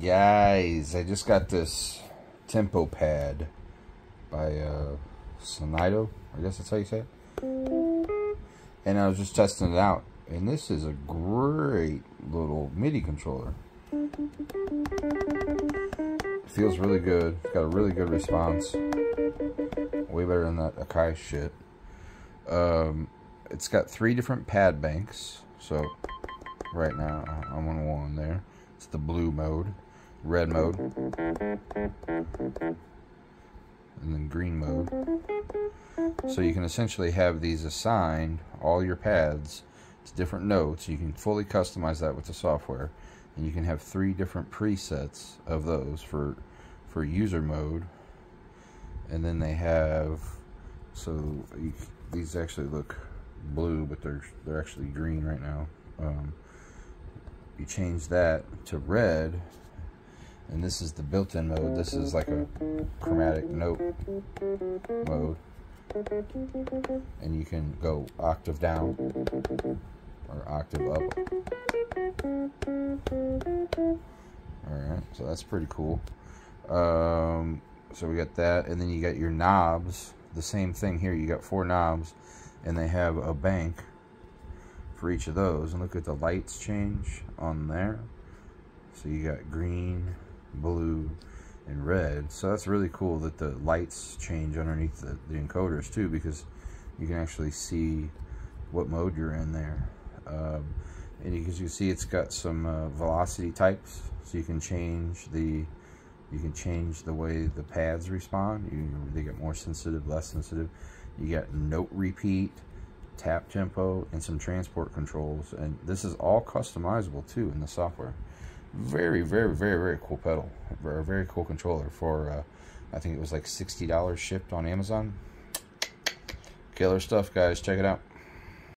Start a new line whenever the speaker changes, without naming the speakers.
Guys, I just got this TempoPad by uh, Synido. I guess that's how you say it. And I was just testing it out. And this is a great little MIDI controller. It feels really good. It's got a really good response. Way better than that Akai shit. Um, it's got three different pad banks. So right now I'm on one there. It's the blue mode, red mode, and then green mode. So you can essentially have these assigned, all your pads, to different notes. You can fully customize that with the software. And you can have three different presets of those for for user mode. And then they have, so you, these actually look blue, but they're they're actually green right now. You change that to red and this is the built-in mode. This is like a chromatic note mode. And you can go octave down or octave up. All right so that's pretty cool. Um, so we got that and then you got your knobs. The same thing here. You got four knobs and they have a bank for each of those. And look at the lights change on there. So you got green, blue, and red. So that's really cool that the lights change underneath the, the encoders too because you can actually see what mode you're in there. Um, and you, as you can see, it's got some uh, velocity types, so you can change the you can change the way the pads respond. You, they get more sensitive, less sensitive. You got note repeat, tap tempo, and some transport controls. And this is all customizable too in the software. Very, very, very, very cool pedal. Very, very cool controller for, uh, I think it was like $60 shipped on Amazon. Killer stuff, guys. Check it out.